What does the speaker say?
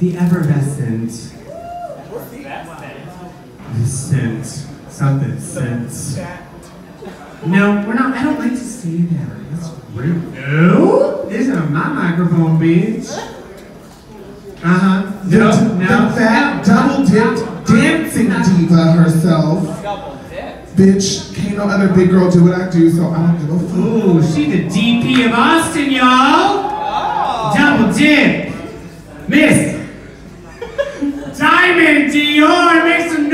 the effervescent, the scent, something scent. No, we're not. I don't like to say that. That's rude. No, this is my microphone, bitch. Uh huh. The, No, the fat double dipped dancing diva herself. Bitch, can't no other big girl do what I do, so I don't give a fuck. Ooh, she the DP of Austin, y'all. Double dip, Miss Diamond Dior, make some